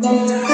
Yeah.